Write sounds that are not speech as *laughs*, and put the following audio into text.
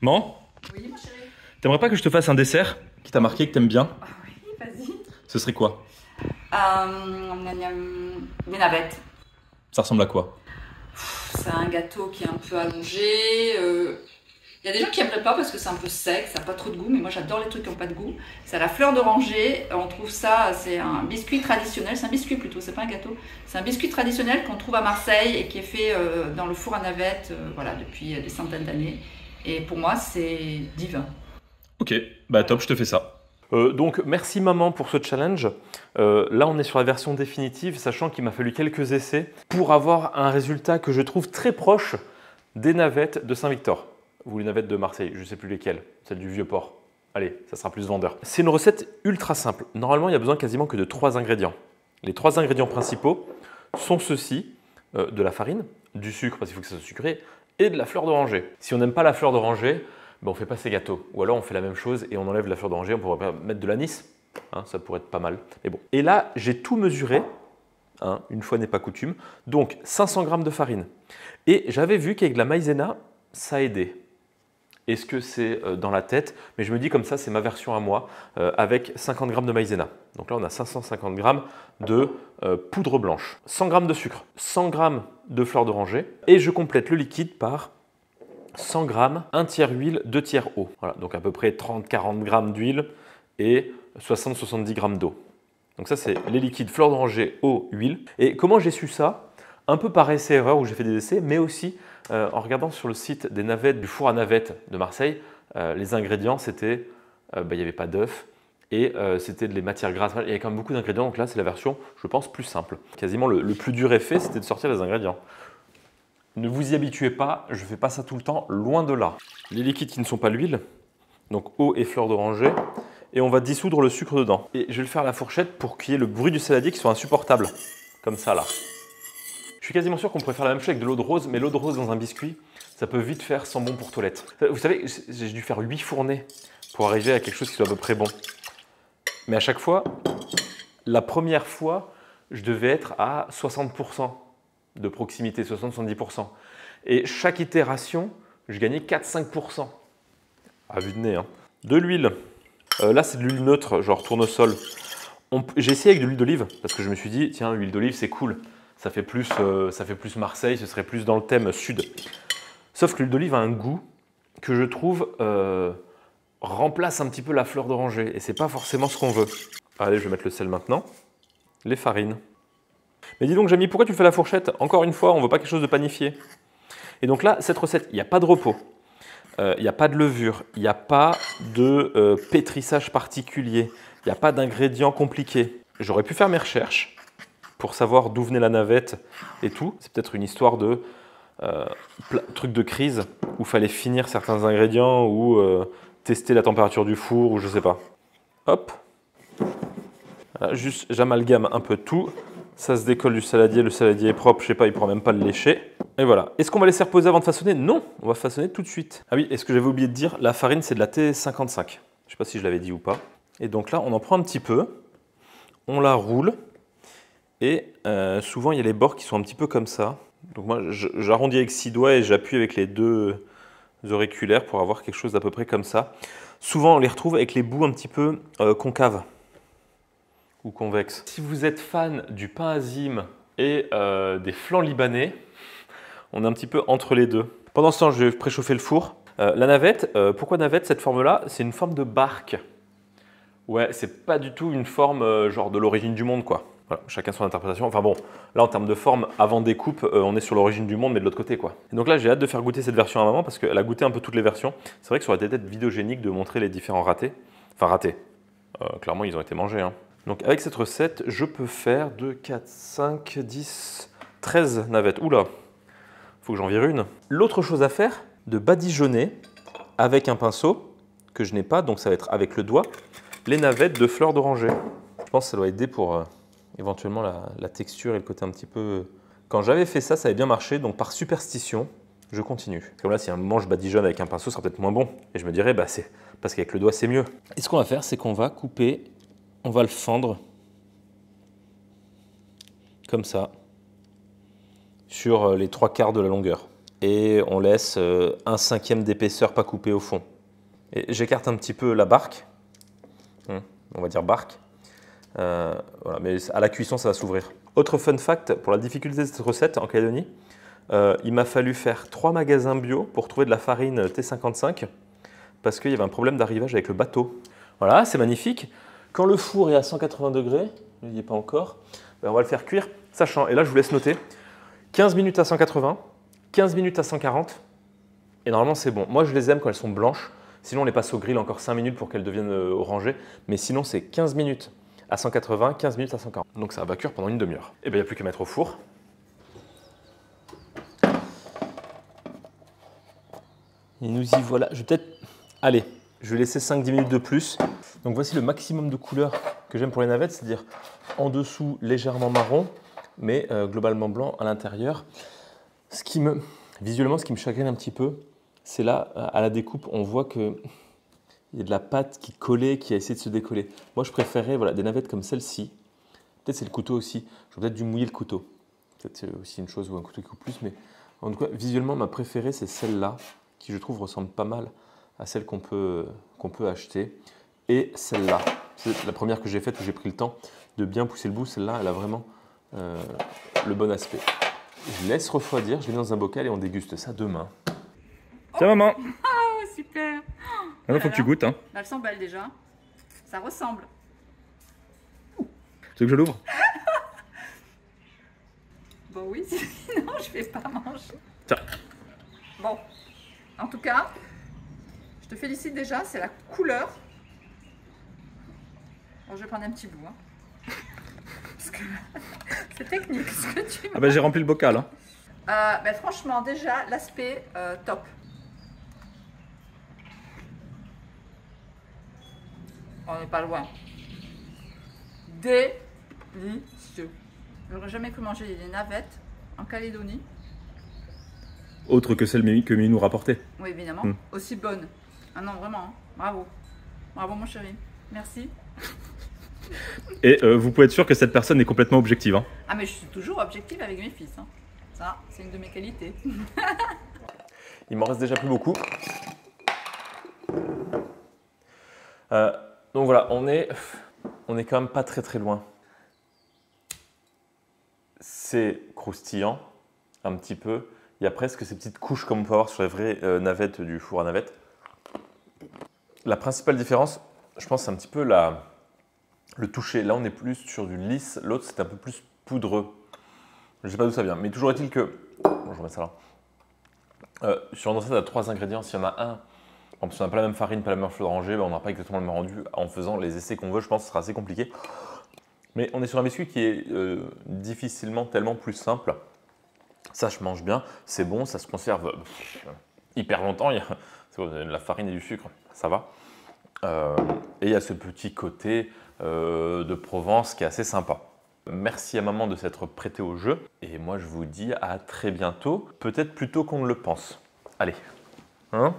Man Oui, ma chérie. T'aimerais pas que je te fasse un dessert? Qui t'a marqué, que t'aimes bien? Ah oui, vas-y. Ce serait quoi? Euh, des navettes. Ça ressemble à quoi? C'est un gâteau qui est un peu allongé. euh, Il y a des gens qui n'aimeraient pas parce que c'est un peu sec, ça n'a pas trop de goût, mais moi j'adore les trucs qui n'ont pas de goût. C'est à la fleur d'oranger. On trouve ça, c'est un biscuit traditionnel. C'est un biscuit plutôt, c'est pas un gâteau. C'est un biscuit traditionnel qu'on trouve à Marseille et qui est fait euh, dans le four à navette euh, voilà, depuis des centaines d'années. Et pour moi, c'est divin. Ok, bah top, je te fais ça. Euh, donc merci maman pour ce challenge. Euh, là on est sur la version définitive, sachant qu'il m'a fallu quelques essais pour avoir un résultat que je trouve très proche des navettes de Saint-Victor. Ou les navettes de Marseille, je ne sais plus lesquelles, celle du vieux port. Allez, ça sera plus vendeur. C'est une recette ultra simple. Normalement il y a besoin quasiment que de trois ingrédients. Les trois ingrédients principaux sont ceux-ci, euh, de la farine, du sucre parce qu'il faut que ça soit sucré, et de la fleur d'oranger. Si on n'aime pas la fleur d'oranger, ben on fait pas ces gâteaux. Ou alors on fait la même chose et on enlève la fleur d'oranger, on pourrait mettre de l'anis, hein, ça pourrait être pas mal. Mais bon. Et là, j'ai tout mesuré, hein, une fois n'est pas coutume. Donc 500 g de farine. Et j'avais vu qu'avec de la maïzena, ça aidait. Est-ce que c'est euh, dans la tête? Mais je me dis comme ça, c'est ma version à moi, euh, avec 50 g de maïzena. Donc là, on a 550 g de euh, poudre blanche, 100 g de sucre, 100 g de fleur d'oranger, et je complète le liquide par 100 g, 1 tiers huile, 2 tiers eau. Voilà, donc à peu près 30-40 g d'huile et 60-70 g d'eau. Donc ça, c'est les liquides fleur d'oranger, eau, huile. Et comment j'ai su ça? Un peu par essai-erreur où j'ai fait des essais, mais aussi euh, en regardant sur le site des navettes du four à navettes de Marseille, euh, les ingrédients, c'était, euh, bah, il n'y avait pas d'œufs et c'était des matières grasses. Il y avait quand même beaucoup d'ingrédients, donc là, c'est la version, je pense, plus simple. Quasiment le, le plus dur effet, c'était de sortir les ingrédients. Ne vous y habituez pas, je ne fais pas ça tout le temps, loin de là. Les liquides qui ne sont pas l'huile, donc eau et fleur d'oranger, et on va dissoudre le sucre dedans. Et je vais le faire à la fourchette pour qu'il y ait le bruit du saladier qui soit insupportable, comme ça là. Suis quasiment sûr qu'on pourrait faire la même chose avec de l'eau de rose, mais l'eau de rose dans un biscuit, ça peut vite faire sans bon pour toilette. Vous savez, j'ai dû faire 8 fournées pour arriver à quelque chose qui soit à peu près bon. Mais à chaque fois, la première fois, je devais être à 60% de proximité, 60-70%. Et chaque itération, je gagnais 4-5%. À vue de nez. Hein. De l'huile. Euh, là, c'est de l'huile neutre, genre tournesol. J'ai essayé avec de l'huile d'olive, parce que je me suis dit, tiens, l'huile d'olive, c'est cool. Ça fait, plus, euh, ça fait plus Marseille, ce serait plus dans le thème sud. Sauf que l'huile d'olive a un goût que je trouve euh, remplace un petit peu la fleur d'oranger. Et c'est pas forcément ce qu'on veut. Allez, je vais mettre le sel maintenant. Les farines. Mais dis donc, Jamie, pourquoi tu fais la fourchette? Encore une fois, on veut pas quelque chose de panifié. Et donc là, cette recette, il n'y a pas de repos, euh, il n'y a pas de levure, il n'y a pas de pétrissage particulier, il n'y a pas d'ingrédients compliqués. J'aurais pu faire mes recherches pour savoir d'où venait la navette et tout. C'est peut-être une histoire de euh, truc de crise où fallait finir certains ingrédients ou euh, tester la température du four ou je sais pas. Hop. Juste, j'amalgame un peu tout. Ça se décolle du saladier, le saladier est propre, je sais pas, il pourra même pas le lécher. Et voilà. Est-ce qu'on va laisser reposer avant de façonner? Non, on va façonner tout de suite. Ah oui, et ce que j'avais oublié de dire, la farine c'est de la T55. Je sais pas si je l'avais dit ou pas. Et donc là, on en prend un petit peu, on la roule, et euh, souvent il y a les bords qui sont un petit peu comme ça. Donc moi, j'arrondis avec six doigts et j'appuie avec les deux auriculaires pour avoir quelque chose d'à peu près comme ça. Souvent, on les retrouve avec les bouts un petit peu euh, concaves ou convexe. Si vous êtes fan du pain azim et euh, des flancs libanais, on est un petit peu entre les deux. Pendant ce temps, je vais préchauffer le four. La navette, pourquoi navette cette forme-là? C'est une forme de barque. Ouais, c'est pas du tout une forme genre de l'origine du monde, quoi. Voilà, chacun son interprétation. Enfin bon, là en termes de forme, avant découpe, euh, on est sur l'origine du monde, mais de l'autre côté, quoi. Et donc là, j'ai hâte de faire goûter cette version à maman parce qu'elle a goûté un peu toutes les versions. C'est vrai que ça aurait été peut-être vidéogénique de montrer les différents ratés. Enfin, ratés. Euh, clairement, ils ont été mangés. hein. Donc avec cette recette, je peux faire 2, 4, 5, 10, 13 navettes. Oula, faut que j'en vire une. L'autre chose à faire, de badigeonner avec un pinceau, que je n'ai pas, donc ça va être avec le doigt, les navettes de fleurs d'oranger. Je pense que ça doit aider pour euh, éventuellement la, la texture et le côté un petit peu... Quand j'avais fait ça, ça avait bien marché, donc par superstition, je continue. Comme là, si un moment je badigeonne avec un pinceau, ça sera peut-être moins bon. Et je me dirais, bah, c'est parce qu'avec le doigt, c'est mieux. Et ce qu'on va faire, c'est qu'on va couper, on va le fendre comme ça sur euh, les trois quarts de la longueur. et on laisse euh, un cinquième d'épaisseur pas coupé au fond. Et j'écarte un petit peu la barque, Hum, on va dire barque, Euh, mais à la cuisson ça va s'ouvrir. Autre fun fact pour la difficulté de cette recette en Calédonie, euh, il m'a fallu faire trois magasins bio pour trouver de la farine T55 parce qu'il y avait un problème d'arrivage avec le bateau. Voilà, c'est magnifique. Quand le four est à 180 degrés, il n'y est pas encore, ben, on va le faire cuire, sachant, et là je vous laisse noter, 15 minutes à 180, 15 minutes à 140, et normalement c'est bon. Moi je les aime quand elles sont blanches, sinon on les passe au grill encore 5 minutes pour qu'elles deviennent euh, orangées, mais sinon c'est 15 minutes à 180, 15 minutes à 140. Donc ça va cuire pendant une demi-heure. Et bien il n'y a plus qu'à mettre au four. Et nous y voilà. Je vais peut-être. Allez, je vais laisser 5-10 minutes de plus. Donc voici le maximum de couleurs que j'aime pour les navettes, c'est-à-dire en dessous légèrement marron, mais euh, globalement blanc à l'intérieur. Ce qui me, visuellement, ce qui me chagrine un petit peu, c'est là, à la découpe, on voit que il y a de la pâte qui collait, qui a essayé de se décoller. Moi, je préférais voilà, des navettes comme celle-ci. Peut-être c'est le couteau aussi. J'aurais peut-être dû mouiller le couteau. Peut-être c'est aussi une chose ou un couteau qui coupe plus, mais en tout cas, visuellement, ma préférée, c'est celle-là, qui je trouve ressemble pas mal à celle qu'on peut, qu'on peut acheter. Et celle-là, c'est la première que j'ai faite où j'ai pris le temps de bien pousser le bout. Celle-là, elle a vraiment euh, le bon aspect. Je laisse refroidir, je l'ai dans un bocal et on déguste ça demain. Tiens, maman. Super Maintenant, faut que tu goûtes. Hein. Bah, belles déjà. Ça ressemble. Tu veux que je l'ouvre? *laughs* Bon oui, *laughs* sinon je vais pas manger. Tiens. Bon, en tout cas, je te félicite déjà, c'est la couleur. Bon, je vais prendre un petit bout. hein. *laughs* Parce que c'est technique ce que tu Ah bah j'ai rempli le bocal. Hein. Euh, ben, franchement, déjà, l'aspect euh, top. On n'est pas loin. Délicieux. J'aurais jamais pu manger des navettes en Calédonie. Autre que celle que Mimi nous rapportait. Oui, évidemment. Mm. Aussi bonne. Ah non, vraiment. hein. Bravo. Bravo, mon chéri. Merci. Et euh, vous pouvez être sûr que cette personne est complètement objective. Hein. Ah, mais je suis toujours objective avec mes fils. hein. Ça, c'est une de mes qualités. *laughs* Il m'en reste déjà plus beaucoup. Euh, donc voilà, on est, on quand même pas très très loin. C'est croustillant, un petit peu. Il y a presque ces petites couches comme on peut avoir sur les vraies euh, navettes du four à navettes. La principale différence, je pense, c'est un petit peu la, le toucher. Là, on est plus sur du lisse. L'autre, c'est un peu plus poudreux. Je ne sais pas d'où ça vient. Mais toujours est-il que... Bon, je remets ça là. Euh, sur une recette à trois ingrédients, s'il y en a un, par exemple, si on n'a pas la même farine, pas la même fleur d'oranger, ben, on n'aura pas exactement le même rendu. En faisant les essais qu'on veut, je pense que ce sera assez compliqué. Mais on est sur un biscuit qui est euh, difficilement tellement plus simple. Ça, je mange bien, c'est bon, ça se conserve hyper longtemps. La farine et du sucre, ça va. Euh, et il y a ce petit côté euh, de Provence qui est assez sympa. Merci à maman de s'être prêtée au jeu. Et moi, je vous dis à très bientôt. Peut-être plus tôt qu'on ne le pense. Allez. Hein?